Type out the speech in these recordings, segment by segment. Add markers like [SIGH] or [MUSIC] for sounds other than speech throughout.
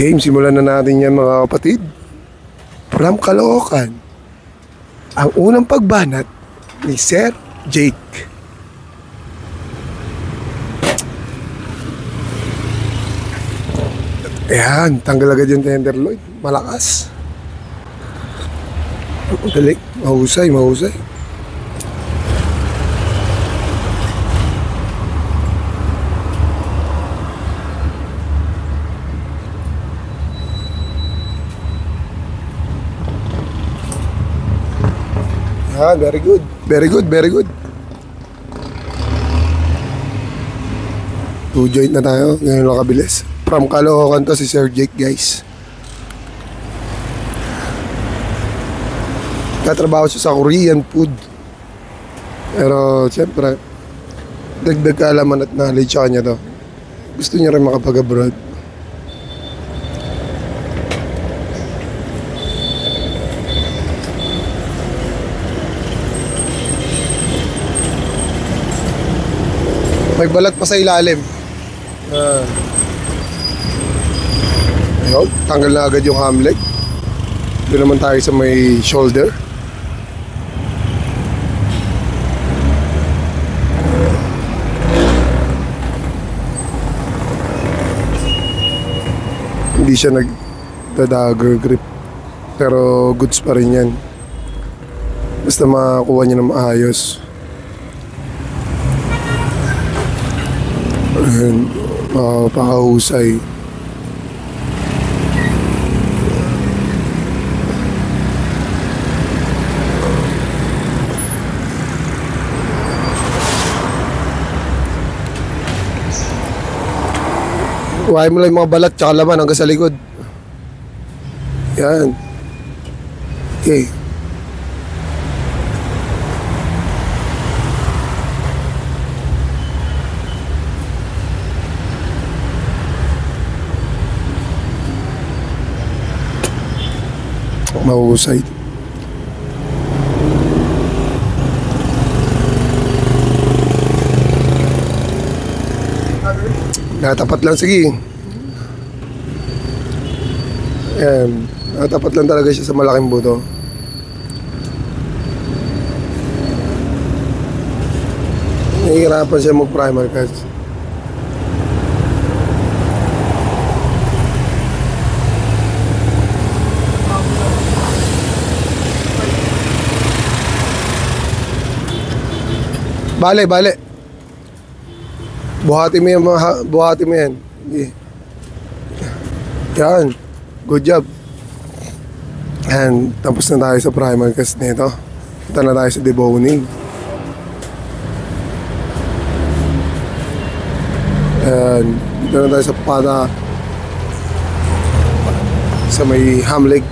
Game, simulan na natin yan mga kapatid. From Caloocan, ang unang pagbanat ni Sir Jake. Ayan, tanggal agad yung tenderloin. Malakas. Dali, mahusay, mahusay. Ah, very good. Very good, very good. Two joint na tayo. Ngayon lang kabilis. From Caloocan to si Sir Jake, guys. Katrabaho siya sa Korean food. Pero, siyempre, dagdag kaalaman at knowledge sa kanya to. Gusto niya rin makapag-abroad. May balat pa sa ilalim. Ah. Ayun, tanggal na agad yung ham leg. Doon naman tayo sa may shoulder. Hindi siya nag-dagger grip. Pero goods pa rin yan. Basta makakuha niya ng maayos. Ayan, makakahusay. Kuhain mo lang yung mga balat tsaka laman hanggang sa likod. Yan. Okay. Mahusay. Natapat lang, sige. Ayan. Natapat lang talaga siya sa malaking buto. Nahihirapan siya mag-primer kasi. Bale, bale. Buhati mo yan, mga, ha- buhati mo yan. Sige. Yan. Good job. Yan. Tapos na tayo sa primer cast nito. Punta na tayo sa deboning. Yan. Dito na tayo sa pata. Sa may ham leg.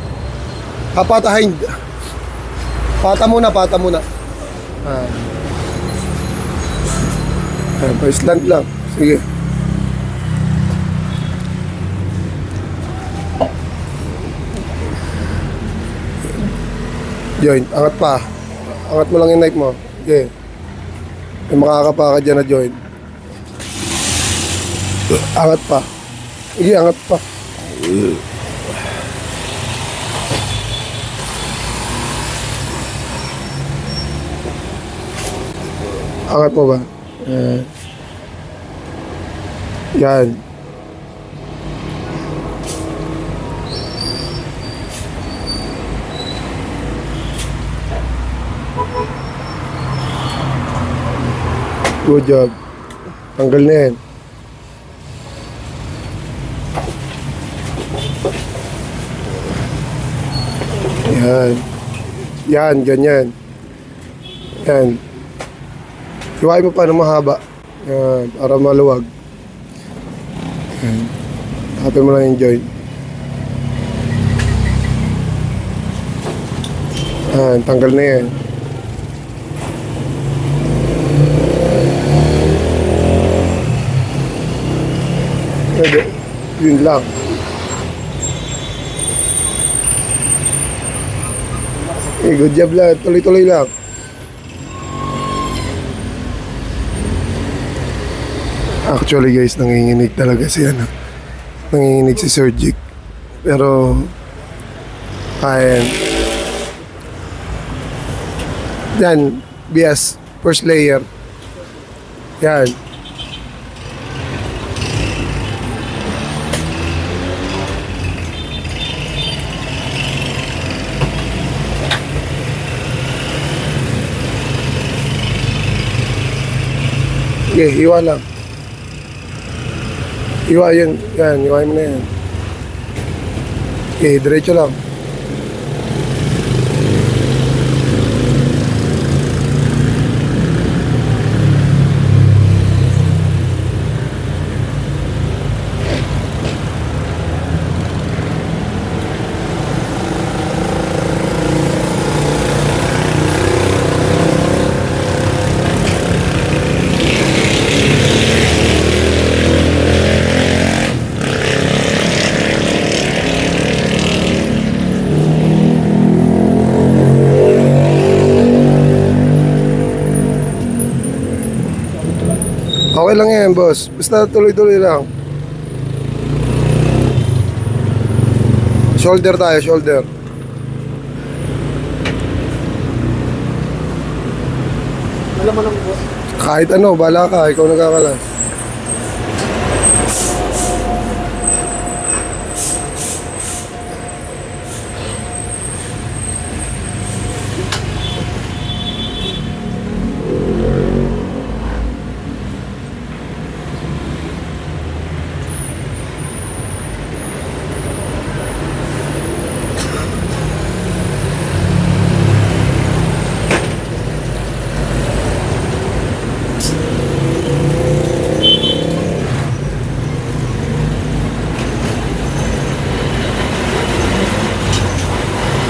Papatahin. Pata muna, pata muna. Ah. Ayan, pa-slant lang. Sige. Joint, angat pa. Angat mo lang yung knife mo. Sige. May makakapa ka dyan na joint. Angat pa. Sige, angat pa. Angat mo ba? Ayan. Yan. Good job. Tanggal na yan. Yan. Yan, ganyan. Yan. Iwain mo pa ng mahaba. Yan, para maluwag. Yan. Hapin mo lang yung joint. Tanggal na yan. Pwede. Yun lang. Eh, good job lang. Tuloy-tuloy lang. Actually guys, nanginginig talaga si ano. Nanginginig si Jake. Pero, kaya yan. Bias, first layer. Yan. Sige, iwa lang. Iwa yun. Yan, iwain mo na yan. Okay, diretso lang. Okay lang yan, boss. Basta tuloy-tuloy lang. Shoulder tayo, shoulder. Alam mo lang boss. Kahit ano, bala ka, ikaw nagkakalas.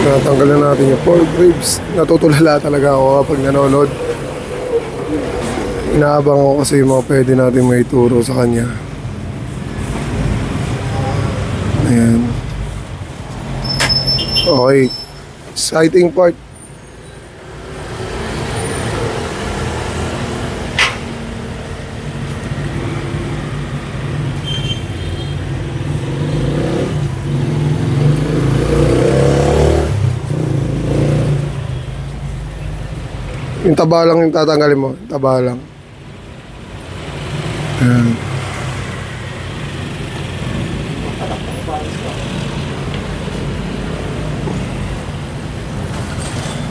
Natanggalan natin yung pork ribs. Natutulala talaga ako kapag nanonood. Inaabang ako kasi yung mga pwede natin may turo sa kanya. Ayan. Okay. Exciting part. Yung taba lang yung tatanggalin mo. Taba lang. Ayan.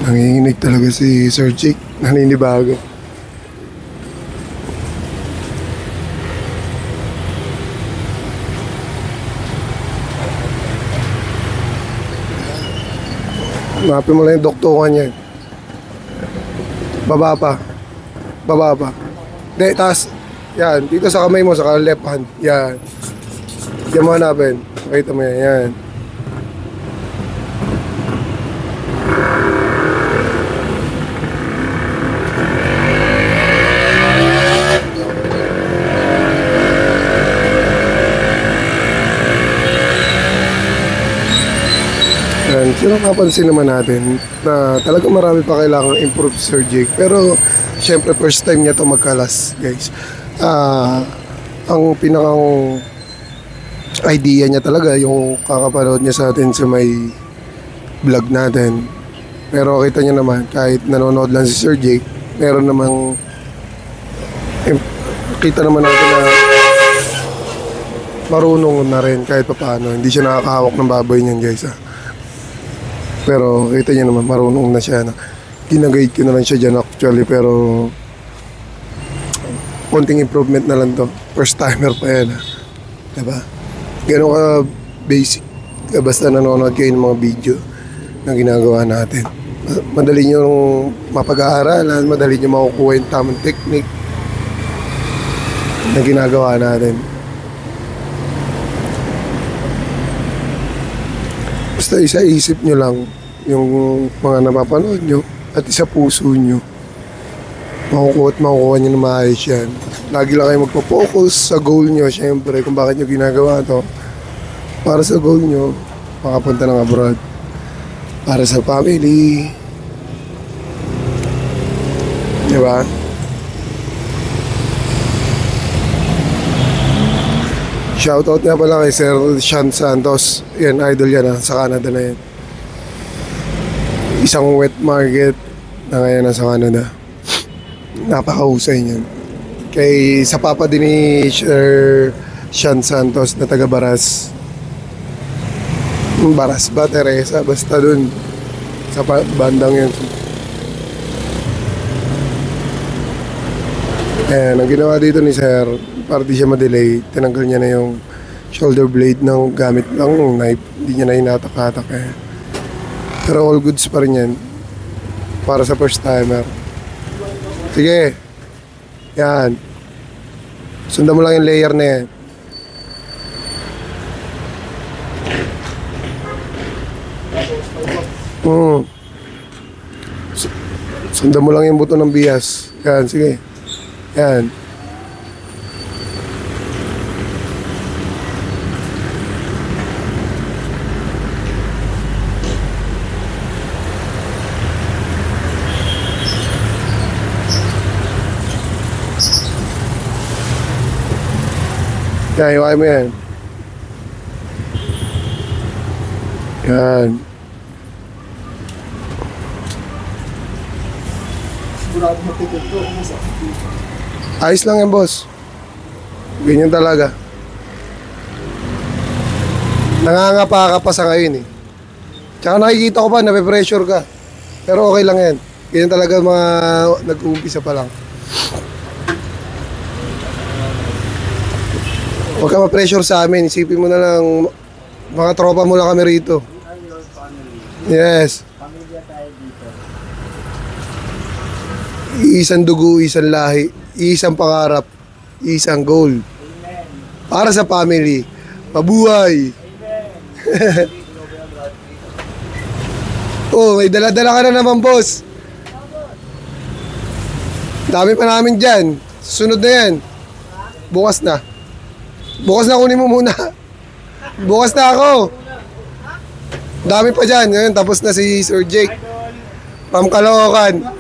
Nanginginig talaga si Sir Jake. Naninibago. Mapin mo lang yung doktungan niya. Baba pa. Baba pa. Hindi, taas. Yan. Dito sa kamay mo, sa left hand. Yan. Diyan mo hanapin. Makita mo yan. Yan. Yan, sino kapansin naman natin na talaga marami pa kailangang improve si Sir Jake. Pero, syempre, first time niya to magkalas, guys. Ah, ang pinakang idea niya talaga, yung kakapanood niya sa atin sa may vlog natin. Pero kita niya naman, kahit nanonood lang si Sir Jake, meron namang kita naman natin na marunong na rin kahit papaano. Hindi siya nakakahawak ng baboy niyan, guys. Ah. Pero kita niyo naman, marunong na siya. Na. Ginaguide ko na lang siya dyan actually, pero konting improvement na lang to. First timer pa yan. Ha. Diba? Ganun ka basic. Basta nanonood kayo ng mga video na ginagawa natin. Madali nyo mapag-aaralan, madali nyo makukuha yung tamang technique na ginagawa natin. Basta isa isip nyo lang yung mga napapanood nyo at isa puso nyo. Makukuha at makukuha nyo na maayos yan. Lagi lang kayo magpo-focus sa goal nyo, syempre, kung bakit nyo ginagawa to. Para sa goal nyo, makapunta ng abroad. Para sa family. Di ba? Shoutout nga pala kay Sir Sean Santos. Yan, idol yan ah, sa Canada na yan. Isang wet market na ngayon nasa Canada. Napakahusay niyan. Kay sa papa din ni Sir Sean Santos na taga Baras. Baras ba, Teresa? Basta dun. Sa bandang yun. Ayan, ang ginawa dito ni Sir, para di siya ma-delay, tinanggal niya na yung shoulder blade ng gamit ng knife. Hindi niya na hinatak-hatak eh. Pero all goods pa rin yan. Para sa first timer. Sige. Yan. Sundan mo lang yung layer na yan. Hmm. Su- Sundan mo lang yung buto ng bias. Yan, sige. Yan. Yan, iwain mo yan. Yan. Sigurado matikid to. Mas Ayos lang yan, boss. Ganyan talaga. Nangangapa ka pa sa ngayon eh. Tsaka nakikita ko pa, nape-pressure ka. Pero okay lang yan. Ganyan talaga mga nag-uumpisa pa lang. Huwag ka ma-pressure sa amin. Isipin mo na lang, mga tropa mo lang kami rito. Yes. pamilya tayo dito. Isang dugo, isang lahi, isang pangarap, isang goal. Para sa family. Mabuhay. [LAUGHS] oh, may dala-dala ka na naman, boss. Dami pa namin dyan. Sunod na yan. Bukas na. Bukas na kunin mo muna. [LAUGHS] Bukas na ako. Dami pa dyan. Ngayon, tapos na si Sir Jake. From Caloocan.